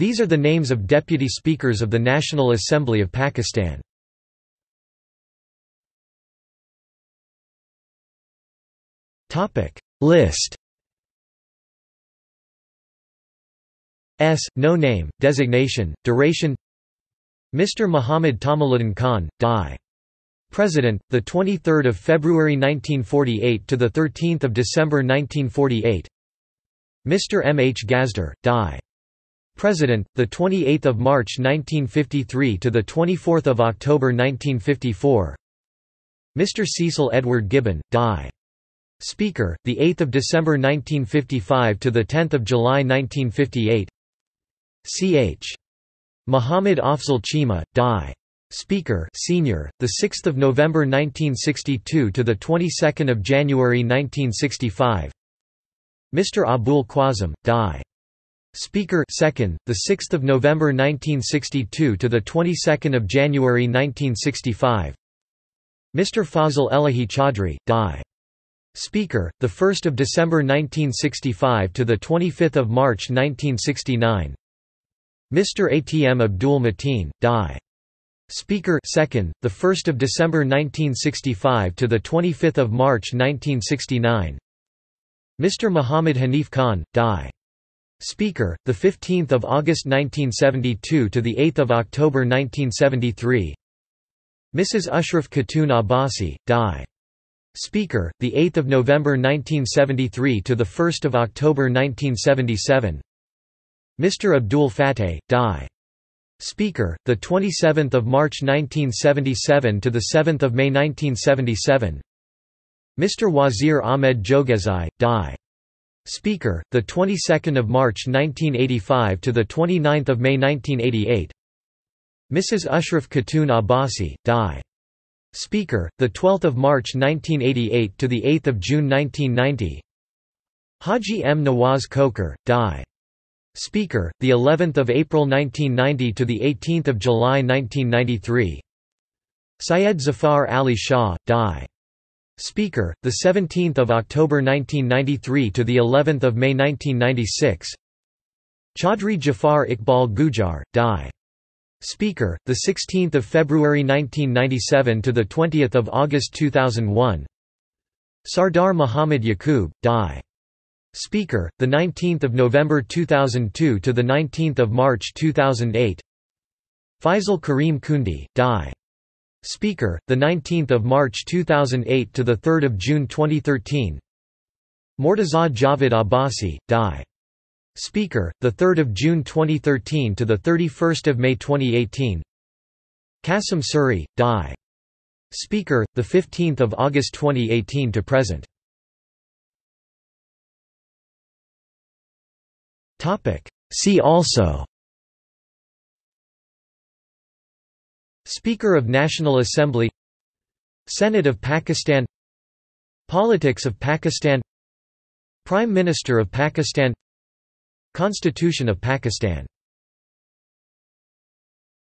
These are the names of deputy speakers of the National Assembly of Pakistan. List S. No name, designation, duration Mr. Muhammad Tamaluddin Khan, Die. President, the 23rd of February 1948 to the 13th of December 1948. Mr. M. H. Gazdar, Die. President, the 28th of March 1953 to the 24th of October 1954. Mr. Cecil Edward Gibbon, Die. Speaker, the 8th of December 1955 to the 10th of July 1958. Ch. Muhammad Afzal Cheema, Die. Speaker, Senior, the 6th of November 1962 to the 22nd of January 1965. Mr. Abul Qasim, Die. Speaker, Second, the 6th of November 1962 to the 22nd of January 1965. Mr. Fazil Elahi Chaudhry, Die. Speaker, the 1st of December 1965 to the 25th of March 1969. Mr. Atm Abdul Mateen, Die. Speaker second, the 1st of December 1965 to the 25th of March 1969. Mr. Muhammad Hanif Khan, Die. Speaker, the 15th of August 1972 to the 8th of October 1973. Mrs. Ashraf Khatoon Abbasi, Die. Speaker, the 8th of November 1973 to the 1st of October 1977. Mr. Abdul Fateh, Die. Speaker, the 27th of March 1977 to the 7th of May 1977. Mr. Wazir Ahmed Jogezai, Die. Speaker, the 22nd of March 1985 to the 29th of May 1988. Mrs. Ashraf Khatoon Abbasi, Die. Speaker, the 12th of March 1988 to the 8th of June 1990. Haji M Nawaz Khokhar, Die. Speaker, the 11th of April 1990 to the 18th of July 1993. Syed Zafar Ali Shah, Die. Speaker, the 17th of October 1993 to the 11th of May 1996. Chaudhry Jafar Iqbal Gujar, Die. Speaker, the 16th of February 1997 to the 20th of August 2001. Sardar Muhammad Yaqub, Die. Speaker, the 19th of November 2002 to the 19th of March 2008. Faisal Karim Kundi, Die. Speaker, the 19th of March 2008 to the 3rd of June 2013. Murtaza Javed Abbasi, Die. Speaker, the 3rd of June 2013 to the 31st of May 2018. Qasim Suri, Die. Speaker, the 15th of August 2018 to present. Topic. See also Speaker of National Assembly Senate of Pakistan Politics of Pakistan Prime Minister of Pakistan Constitution of Pakistan